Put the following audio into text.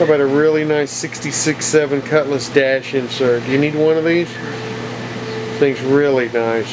About a really nice 66.7 Cutlass dash insert? Do you need one of these? Thing's really nice.